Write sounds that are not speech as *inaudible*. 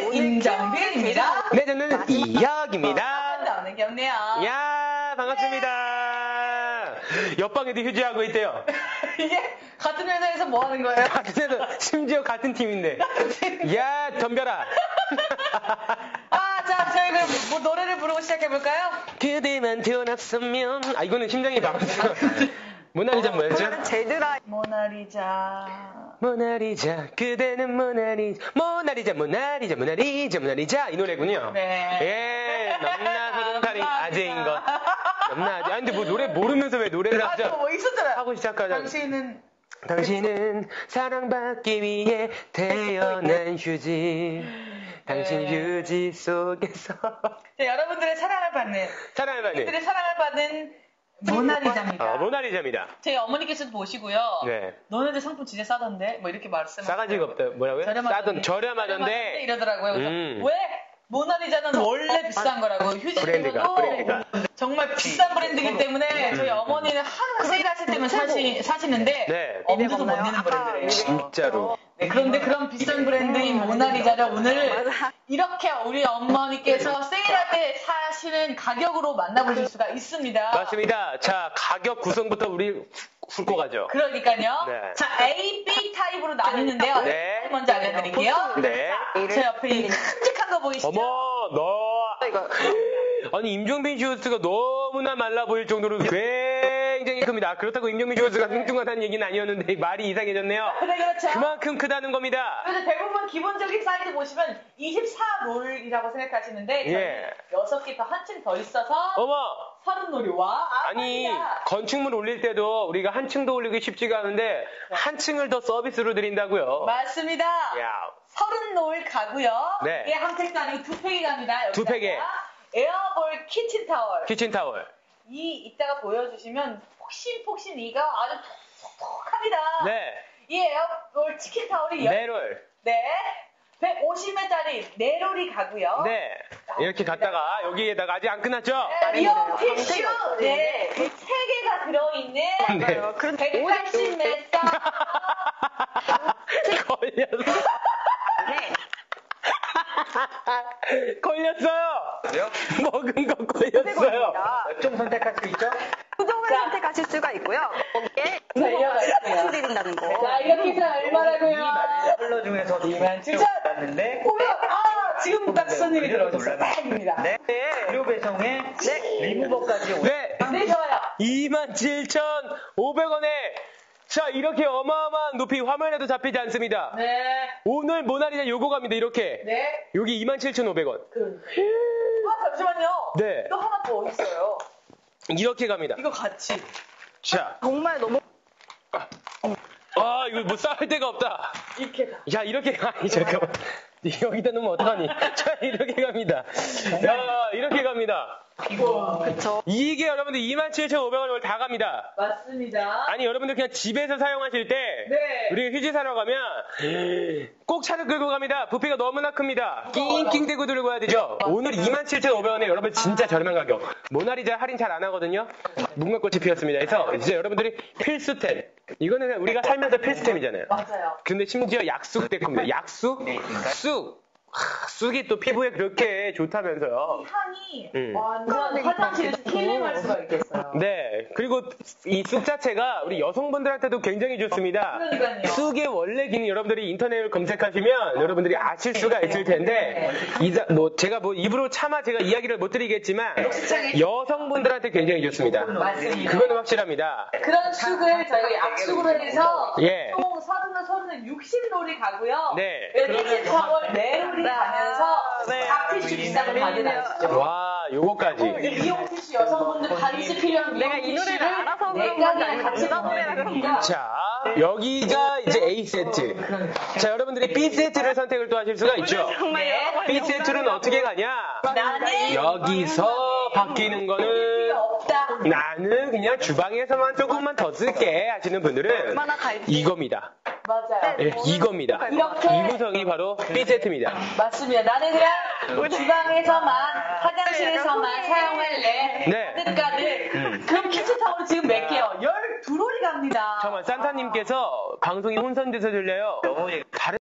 저는 임정빈입니다. 네, 저는 이혁입니다. 나오는 게 없네요. 야 반갑습니다. 옆방에도 휴지하고 있대요. *laughs* 이게 같은 회사에서 뭐 하는 거예요? 같은 심지어 *laughs* 같은 팀인데. 야 덤벼라. *laughs* 아, 자, 저희 그럼 뭐 노래를 부르고 시작해볼까요? 그대만 태어났으면 아 이거는 심장이 박았어. 모나리자 뭐였죠? 제드라 모나리자. 모나리자 그대는 모나리자 모나리자 모나리자 모나리자 모나리자 이 노래군요. 네. 예 넘나 서른살인 아재인 것. 넘나 아재. 아 근데 뭐 노래 모르면서 왜 노래를 아, 하자 또뭐 있었잖아요. 하고 시작하자. 당신은 당신은 사랑받기 위해 태어난 휴지. 당신 네. 휴지 속에서 자, 여러분들의 사랑을 받는, 사랑을 받는 분들의 사랑을 받는 모나리자입니다. 아, 모나리자입니다. 저희 어머니께서도 보시고요. 네. 너네들 상품 진짜 싸던데? 뭐 이렇게 말씀. 싸가지가 없다. 뭐라고요? 싸던 저렴하던데. 이러더라고요. 음. 왜? 모나리자는 원래 비싼 거라고. 브랜드가, 휴지에서도 브랜드가. 정말 비싼 브랜드이기 때문에 저희 어머니는 항상 세일하실 때만 사시, 사시는데 네. 엄두도 못 내는 브랜드예요. 진짜로. 네, 그런데 그런 비싼 브랜드인 모나리자를 오늘. 이렇게 우리 어머니께서 세일할 때 사시는 가격으로 만나보실 수가 있습니다. 맞습니다. 자, 가격 구성부터 우리 훑고 가죠. 그러니까요. 네. 자, A, B 타입으로 나뉘는데요. 네. 먼저 알려드릴게요. 네. 제 옆에 이 큼직한 거 보이시죠? 어머, 너. 아니, 임종빈 슈즈가 너무나 말라 보일 정도로 굉장히 큽니다. 그렇다고 임종빈 슈즈가 뚱뚱하다는 얘기는 아니었는데 말이 이상해졌네요. 네, 그렇죠. 그만큼 크다는 겁니다. 그래서 대부분 기본적인 사이즈 보시면 24롤이라고 생각하시는데 예. 6개 더 한층 더 있어서 어머, 30롤이와 아니, 건축물 올릴 때도 우리가 한 층도 올리기 쉽지가 않은데 한 층을 더 서비스로 드린다고요. 맞습니다. 야, 30롤 가고요. 네. 이게 한 팩도 아니고 두 팩이 갑니다. 두 팩에. 에어볼 키친 타월. 키친타월. 이 이따가 보여주시면 폭신폭신 이가 아주 톡톡합니다. 네. 이 에어볼 키친 타월이 열- 네롤. 네. 150m짜리 네롤이 가고요. 네. 이렇게 갔다가 여기에다가 아직 안 끝났죠? 리얼 티슈 광택이 네. 세 개가 들어있는 네. 그럼 180m *laughs* 걸렸어. 네. *laughs* 걸렸어요. 먹은 거 걸렸어요. 좀 선택할 수 있죠? 수동을 선택하실 수가 있고요. 거기에 달려가 있어요. 추드린다는 거. 자 이렇게 해서 얼마라고요? 컬러 중에서 2만 진짜 7천 받았는데 보면 아 지금 딱 손님이 들어오셨어요. 다행입니다. 네. 무료 배송에 리무버까지 오 네. 네 좋아요. 27,500원에 자, 이렇게 어마어마한 높이 화면에도 잡히지 않습니다. 네. 오늘 모나리자 요거 갑니다, 이렇게. 네. 여기 27,500원. 그러니까. 아 잠시만요. 네. 또 하나 더 있어요. 이렇게 갑니다. 이거 같이. 자, 정말 너무 아, 이거 뭐 싸울 데가 없다. 이렇게 가. 야, 이렇게 가. 아니, 잠깐만. 여기다 놓으면 어떡하니? 자, 이렇게 갑니다. 야, 이렇게 갑니다. 그쵸. 이게 여러분들 27,500원을 다 갑니다. 맞습니다. 아니, 여러분들 그냥 집에서 사용하실 때, 네. 우리 휴지 사러 가면, 꼭 차를 끌고 갑니다. 부피가 너무나 큽니다. 낑낑 대고 들고 가야 되죠? 오늘 27,500원에 여러분 진짜 저렴한 가격. 모나리자 할인 잘 안 하거든요? 목말꽃이 피었습니다. 그래서 이제 여러분들이 필수템. 이거는 우리가 살면서 필수템이잖아요. 맞아요. 근데 심지어 약쑥 데코입니다. 약쑥? 쑥. 하, 쑥이 또 피부에 그렇게 좋다면서요. 이 향이 음. 완전 화장실에서 힐링할 수가 있겠어요. 네. 그리고 이 쑥 자체가 우리 여성분들한테도 굉장히 좋습니다. 그러니까요. 쑥의 원래 기능 여러분들이 인터넷을 검색하시면 여러분들이 아실 수가 있을 텐데 이자, 뭐 제가 뭐 입으로 차마 제가 이야기를 못 드리겠지만 여성분들한테 굉장히 좋습니다. 맞습니다. 그거는 확실합니다. 그런 쑥을 저희가 약쑥으로 해서 예. 총 서른은 서른은 60롤이 가고요. 네. 웨딩 타월 네 롤이 가면서 네. 닭티슈 비싼 거 가져가시죠. 와, 요거까지. 미용 티슈 여성분들 반드시 필요한 미용 내가 이 노래를 알아서 네 그런 아니면 같이 누가 노래라 그런. 자, 여기가 이제 A 세트. 자, 여러분들이 B 세트를 선택을 또 하실 수가 있죠. 정말 여러 번 B 세트는 어떻게 가냐? 여기서 바뀌는 거는 없다. 나는 그냥 주방에서만 조금만 더 쓸게 하시는 분들은. 이겁니다. 맞아요. 예, 이겁니다. 이렇게 이 구성이 바로 B 세트입니다. 맞습니다. 나는 그냥 주방에서만 화장실에서만 사용할래. 네. 가득가득. 그럼 키친타월은 지금 몇 개요? 12롤이 갑니다. 잠깐만, 산타님께서 방송이 혼선돼서 들려요. 너무 다른